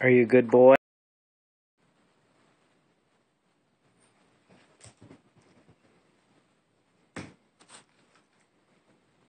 Are you a good boy?